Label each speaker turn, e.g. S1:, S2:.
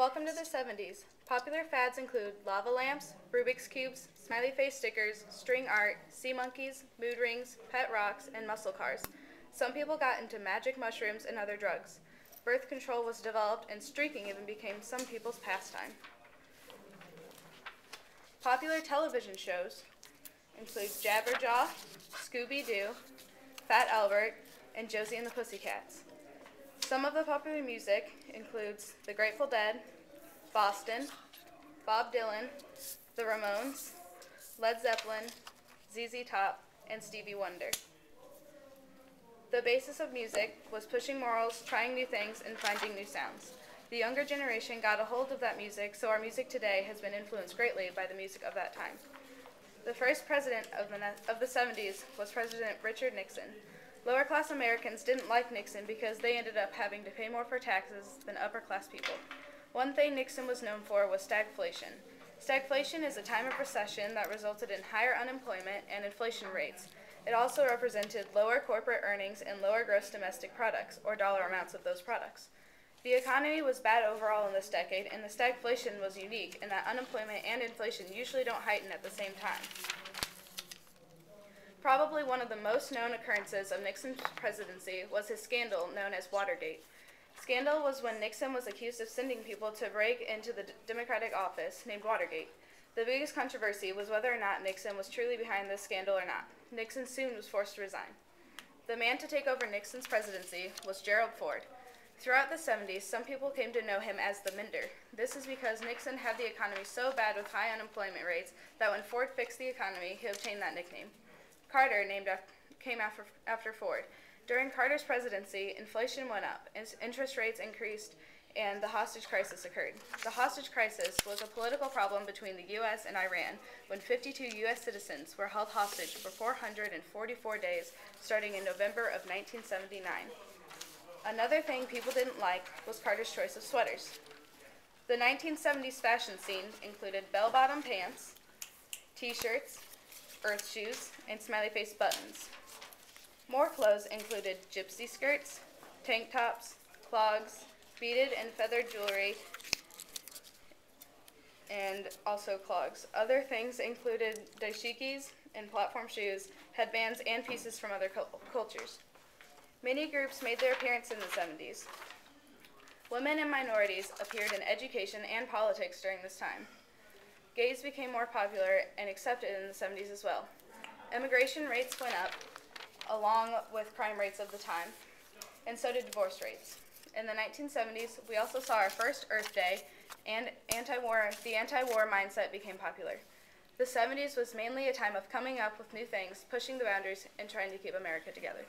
S1: Welcome to the 70s. Popular fads include lava lamps, Rubik's Cubes, smiley face stickers, string art, sea monkeys, mood rings, pet rocks, and muscle cars. Some people got into magic mushrooms and other drugs. Birth control was developed, and streaking even became some people's pastime. Popular television shows include Jabberjaw, Scooby Doo, Fat Albert, and Josie and the Pussycats. Some of the popular music includes The Grateful Dead, Boston, Bob Dylan, The Ramones, Led Zeppelin, ZZ Top, and Stevie Wonder. The basis of music was pushing morals, trying new things, and finding new sounds. The younger generation got a hold of that music, so our music today has been influenced greatly by the music of that time. The first president of the, of the 70s was President Richard Nixon. Lower class Americans didn't like Nixon because they ended up having to pay more for taxes than upper class people. One thing Nixon was known for was stagflation. Stagflation is a time of recession that resulted in higher unemployment and inflation rates. It also represented lower corporate earnings and lower gross domestic products, or dollar amounts of those products. The economy was bad overall in this decade, and the stagflation was unique in that unemployment and inflation usually don't heighten at the same time. Probably one of the most known occurrences of Nixon's presidency was his scandal known as Watergate. Scandal was when Nixon was accused of sending people to break into the Democratic office named Watergate. The biggest controversy was whether or not Nixon was truly behind this scandal or not. Nixon soon was forced to resign. The man to take over Nixon's presidency was Gerald Ford. Throughout the 70s, some people came to know him as the Mender. This is because Nixon had the economy so bad with high unemployment rates that when Ford fixed the economy, he obtained that nickname. Carter named after, came after, after Ford. During Carter's presidency, inflation went up, interest rates increased, and the hostage crisis occurred. The hostage crisis was a political problem between the U.S. and Iran when 52 U.S. citizens were held hostage for 444 days starting in November of 1979. Another thing people didn't like was Carter's choice of sweaters. The 1970s fashion scene included bell bottom pants, t shirts, earth shoes, and smiley face buttons. More clothes included gypsy skirts, tank tops, clogs, beaded and feathered jewelry, and also clogs. Other things included dashikis and platform shoes, headbands, and pieces from other cultures. Many groups made their appearance in the 70s. Women and minorities appeared in education and politics during this time. Gays became more popular and accepted in the 70s as well. Immigration rates went up, along with crime rates of the time, and so did divorce rates. In the 1970s, we also saw our first Earth Day, and anti-war, the anti-war mindset became popular. The 70s was mainly a time of coming up with new things, pushing the boundaries, and trying to keep America together.